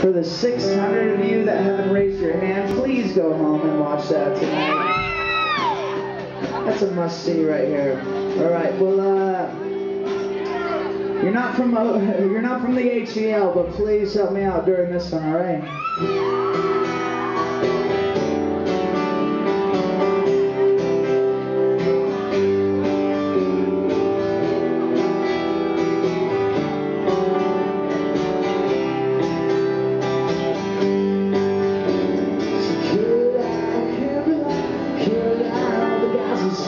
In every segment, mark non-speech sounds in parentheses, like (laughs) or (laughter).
For the 600 of you that haven't raised your hand, please go home and watch that tonight. That's a must see right here. All right, well, uh, you're not from uh, (laughs) you're not from the HEL, but please help me out during this one, all right?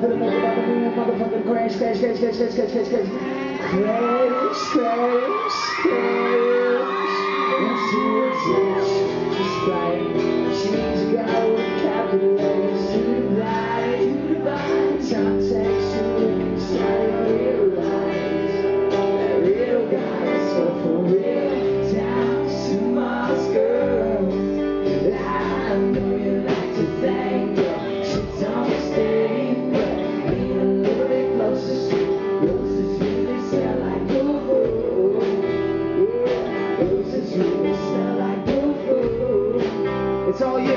to put motherfucking crash, crash, crash, crash, crash, crash, crash, crash. Crash, crash, crash. It's all you.